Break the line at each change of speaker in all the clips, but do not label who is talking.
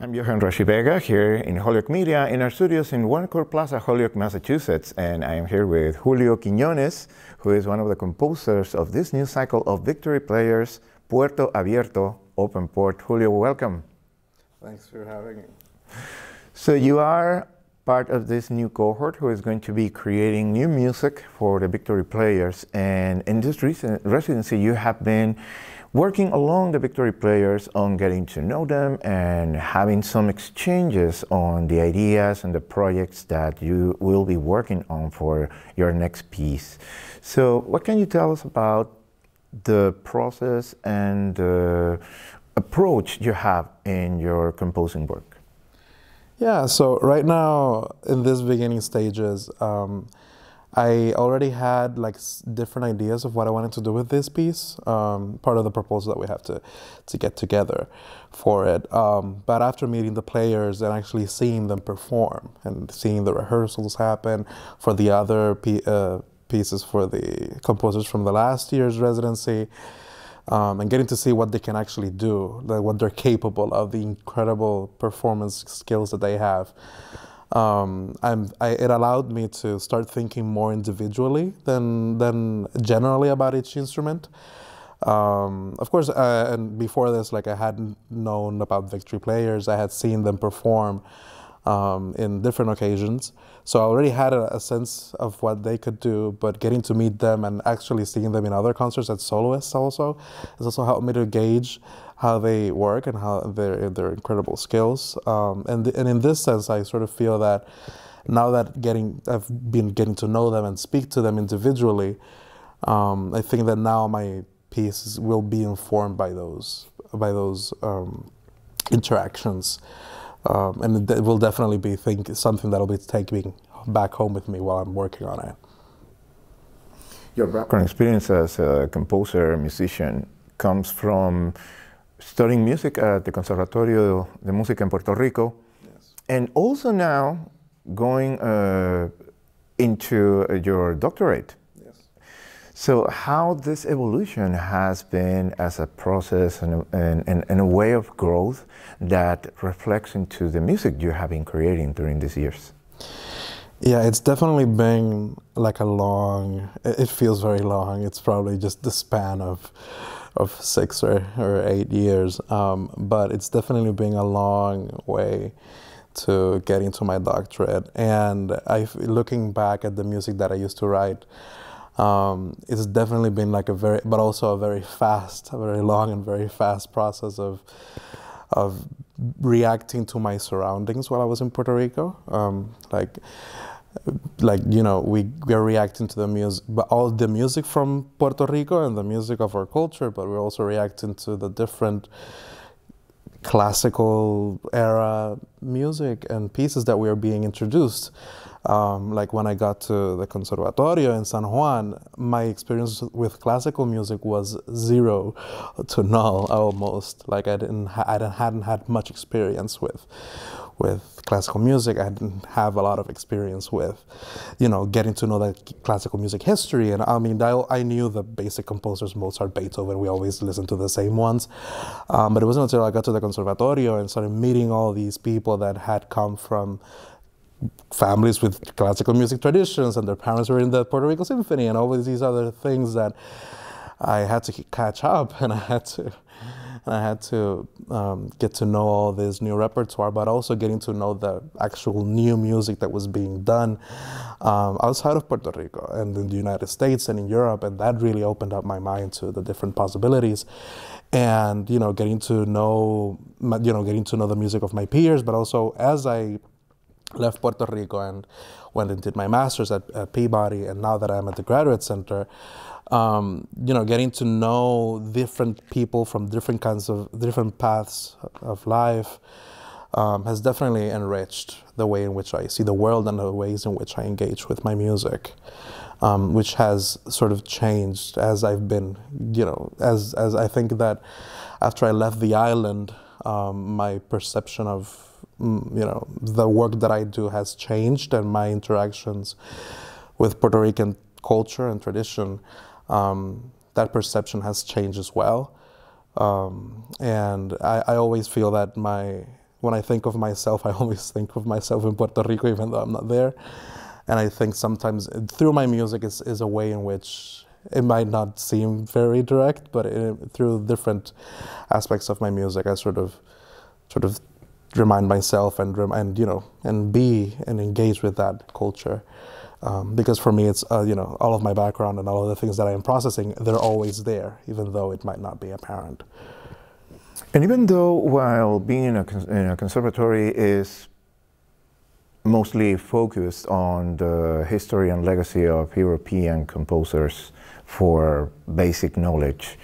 I'm Johan Rashi Vega here in Holyoke Media in our studios in Warncourt Plaza, Holyoke, Massachusetts. And I am here with Julio Quiñones, who is one of the composers of this new cycle of Victory Players, Puerto Abierto, Open Port. Julio, welcome.
Thanks for having me.
So you are part of this new cohort who is going to be creating new music for the Victory Players. And in this recent residency, you have been working along the Victory players on getting to know them and having some exchanges on the ideas and the projects that you will be working on for your next piece. So, what can you tell us about the process and the approach you have in your composing work?
Yeah, so right now in this beginning stages, um, I already had like different ideas of what I wanted to do with this piece. Um, part of the proposal that we have to to get together for it. Um, but after meeting the players and actually seeing them perform and seeing the rehearsals happen for the other uh, pieces for the composers from the last year's residency. Um, and getting to see what they can actually do, like what they're capable of, the incredible performance skills that they have um, I, it allowed me to start thinking more individually than, than generally about each instrument. Um, of course, uh, and before this, like I hadn't known about Victory Players. I had seen them perform um, in different occasions. So I already had a, a, sense of what they could do, but getting to meet them and actually seeing them in other concerts as soloists also has also helped me to gauge how they work and how their their incredible skills. Um, and and in this sense, I sort of feel that now that getting I've been getting to know them and speak to them individually, um, I think that now my pieces will be informed by those by those um, interactions. Um, and it will definitely be think something that'll be taking back home with me while I'm working on it.
Your background experience as a composer, musician, comes from studying music at the Conservatorio de Música in Puerto Rico, yes. and also now going uh, into your doctorate. So how this evolution has been as a process and, and, and, a way of growth that reflects into the music you have been creating during these years?
Yeah, it's definitely been like a long, it feels very long. It's probably just the span of of six or, or eight years. Um, but it's definitely been a long way to get into my doctorate. And I, looking back at the music that I used to write, um, it's definitely been like a very, but also a very fast, a very long and very fast process of, of reacting to my surroundings while I was in Puerto Rico. Um, like, like you know, we we are reacting to the music, but all the music from Puerto Rico and the music of our culture, but we're also reacting to the different classical era music and pieces that we are being introduced. Um, like when I got to the Conservatorio in San Juan, my experience with classical music was zero to null almost. Like I didn't, I hadn't had much experience with, with classical music. I didn't have a lot of experience with, you know, getting to know that classical music history. And I mean, I, I knew the basic composers, Mozart, Beethoven. We always listened to the same ones. Um, but it wasn't until I got to the Conservatorio and started meeting all these people that had come from families with classical music traditions and their parents were in the Puerto Rico Symphony and all these other things that I had to catch up and I had to and I had to um, get to know all this new repertoire, but also getting to know the actual new music that was being done um, outside of Puerto Rico and in the United States and in Europe, and that really opened up my mind to the different possibilities. And you know, getting to know, you know, getting to know the music of my peers, but also as I left Puerto Rico and went and did my master's at, at Peabody, and now that I'm at the Graduate Center, um, you know, getting to know different people from different kinds of different paths of life um, has definitely enriched the way in which I see the world and the ways in which I engage with my music, um, which has sort of changed as I've been, you know, as as I think that after I left the island, um, my perception of Mm, you know, the work that I do has changed and my interactions with Puerto Rican culture and tradition, um, that perception has changed as well. Um, and I, I, always feel that my when I think of myself, I always think of myself in Puerto Rico, even though I'm not there. And I think sometimes through my music is, is a way in which it might not seem very direct, but it, through different aspects of my music, I sort of, sort of remind myself and and you know and be and engage with that culture. Um, because for me, it's uh, you know all of my background and all of the things that I am processing, they're always there, even though it might not be apparent.
And even though while being in a, in a conservatory is mostly focused on the history and legacy of European composers for basic knowledge,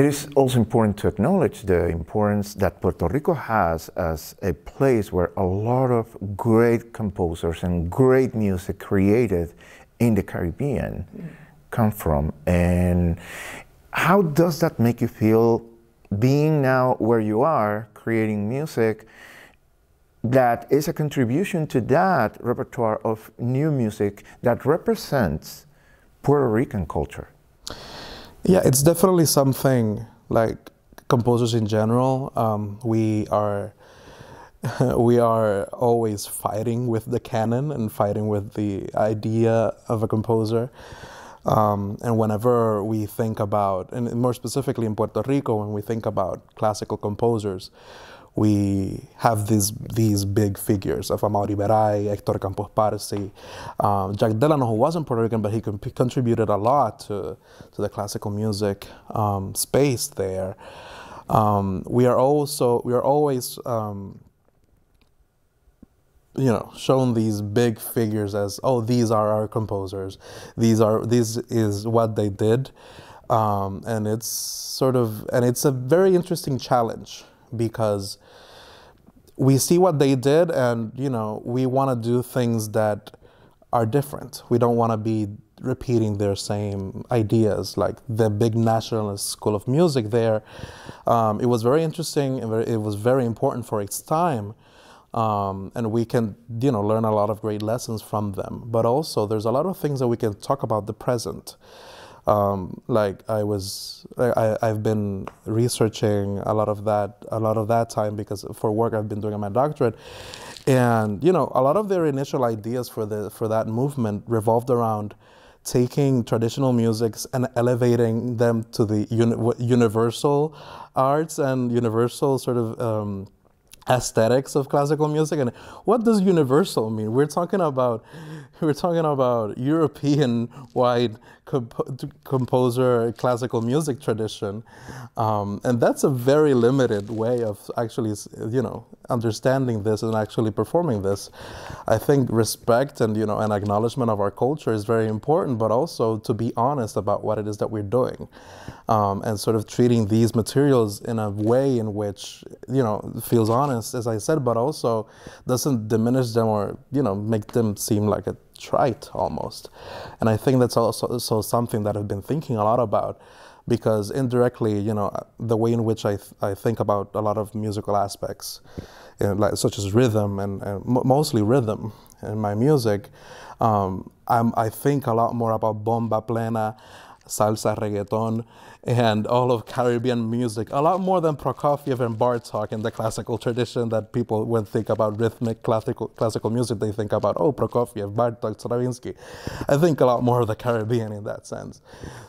it is also important to acknowledge the importance that Puerto Rico has as a place where a lot of great composers and great music created in the Caribbean mm. come from. And how does that make you feel being now where you are, creating music that is a contribution to that repertoire of new music that represents Puerto Rican culture?
Yeah, it's definitely something like composers in general. Um, we are we are always fighting with the canon and fighting with the idea of a composer. Um, and whenever we think about, and more specifically in Puerto Rico, when we think about classical composers, we have these these big figures of Amaury Veray, Hector Campos Parsi, um, Jack Delano, who wasn't Puerto Rican, but he contributed a lot to, to the classical music um, space there. Um, we are also we are always um, you know shown these big figures as oh these are our composers, these are this is what they did, um, and it's sort of and it's a very interesting challenge because we see what they did and you know we want to do things that are different. We don't want to be repeating their same ideas like the big nationalist school of music there. Um, it was very interesting and it was very important for its time um, and we can you know learn a lot of great lessons from them. But also there's a lot of things that we can talk about the present um, like I was, I, I've been researching a lot of that, a lot of that time because for work I've been doing my doctorate, and you know, a lot of their initial ideas for the for that movement revolved around taking traditional musics and elevating them to the uni universal arts and universal sort of um, aesthetics of classical music. And what does universal mean? We're talking about we're talking about European wide comp- composer classical music tradition, um, and that's a very limited way of actually, you know, understanding this and actually performing this. I think respect and you know an acknowledgement of our culture is very important, but also to be honest about what it is that we're doing, um, and sort of treating these materials in a way in which you know feels honest, as I said, but also doesn't diminish them or you know make them seem like a trite almost. And I think that's also, also something that I've been thinking a lot about because indirectly, you know, the way in which I, th I think about a lot of musical aspects, you know, like, such as rhythm and, and mostly rhythm in my music, um, i think a lot more about bomba plena salsa, reggaeton, and all of Caribbean music, a lot more than Prokofiev and Bartok in the classical tradition that people, when think about rhythmic classical, classical music, they think about, oh, Prokofiev, Bartok, Stravinsky. I think a lot more of the Caribbean in that sense.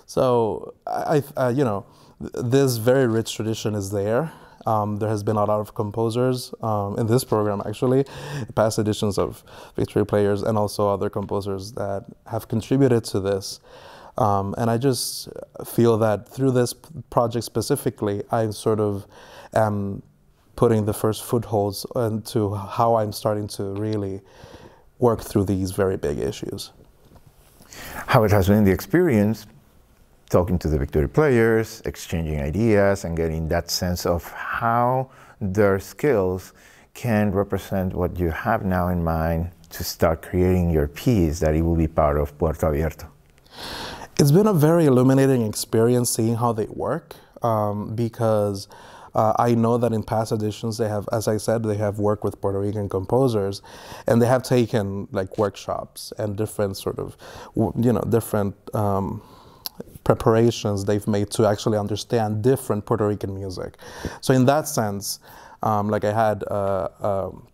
So, I, I you know, this very rich tradition is there. Um, there has been a lot of composers um, in this program, actually, past editions of Victory Players, and also other composers that have contributed to this. Um, and I just feel that through this project specifically, I sort of am putting the first footholds into how I'm starting to really work through these very big issues.
How it has been the experience talking to the victory players, exchanging ideas, and getting that sense of how their skills can represent what you have now in mind to start creating your piece that it will be part of Puerto Abierto.
It's been a very illuminating experience seeing how they work um, because uh, I know that in past editions they have, as I said, they have worked with Puerto Rican composers, and they have taken like workshops and different sort of, you know, different. Um, preparations they've made to actually understand different Puerto Rican music. So in that sense, Um, like I had uh, um,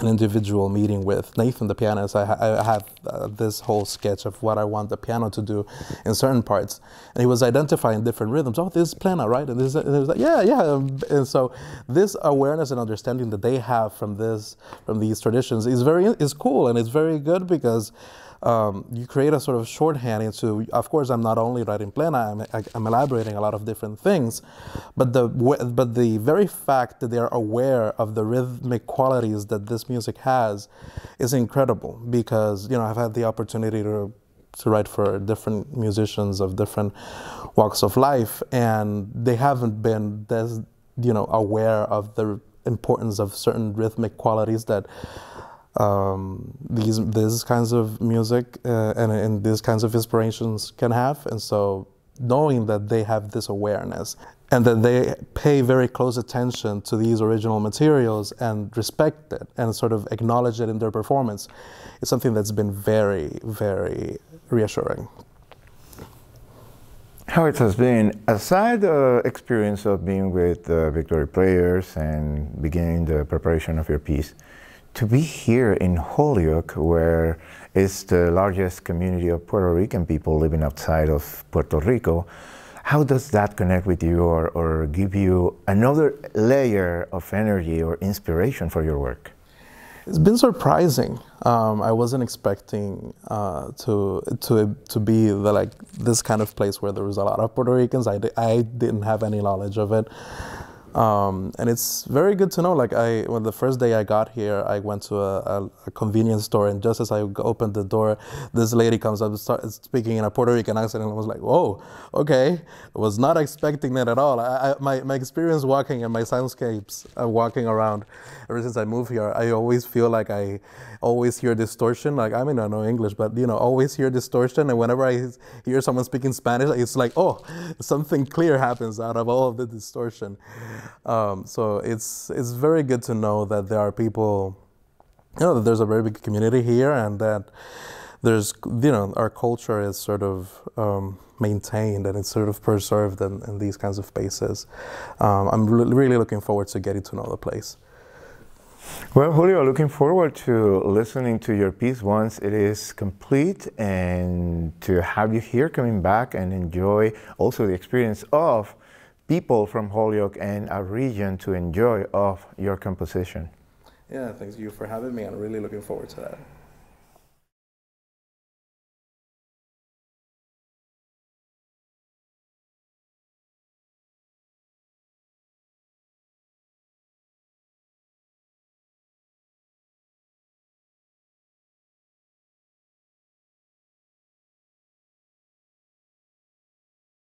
an individual meeting with Nathan, the pianist, I, I have uh, this whole sketch of what I want the piano to do in certain parts, and he was identifying different rhythms. Oh, this is plena, right? And this, and like, yeah, yeah. And so this awareness and understanding that they have from this, from these traditions, is very is cool and it's very good because um, you create a sort of shorthand into, of course, I'm not only writing plena, I'm, I'm elaborating a lot of different things, but the, but the very fact that they're aware of the rhythmic qualities that this music has is incredible because, you know, I've had the opportunity to to write for different musicians of different walks of life, and they haven't been, this, you know, aware of the importance of certain rhythmic qualities that um, these these kinds of music uh, and, and these kinds of inspirations can have. And so knowing that they have this awareness and that they pay very close attention to these original materials and respect it and sort of acknowledge it in their performance is something that's been very, very reassuring.
How it has been, aside the experience of being with the Victory Players and beginning the preparation of your piece, to be here in Holyoke, where is the largest community of Puerto Rican people living outside of Puerto Rico, how does that connect with you or, or give you another layer of energy or inspiration for your work?
It's been surprising. Um, I wasn't expecting uh, to to to be the, like this kind of place where there was a lot of Puerto Ricans. I, I didn't have any knowledge of it. Um, and it's very good to know. Like I, when the first day I got here, I went to a, a, a convenience store, and just as I opened the door, this lady comes up starts speaking in a Puerto Rican accent, and I was like, "Whoa, okay." I was not expecting that at all. I, I, my my experience walking and my soundscapes uh, walking around, ever since I moved here, I always feel like I always hear distortion. Like I mean, I know English, but you know, always hear distortion. And whenever I hear someone speaking Spanish, it's like, oh, something clear happens out of all of the distortion. Um, so it's it's very good to know that there are people, you know, that there's a very big community here, and that there's you know our culture is sort of um, maintained and it's sort of preserved in, in these kinds of spaces. Um, I'm re really looking forward to getting to know the place.
Well, Julio, looking forward to listening to your piece once it is complete and to have you here coming back and enjoy also the experience of people from Holyoke and our region to enjoy of your composition.
Yeah, thanks you for having me. I'm really looking forward to that.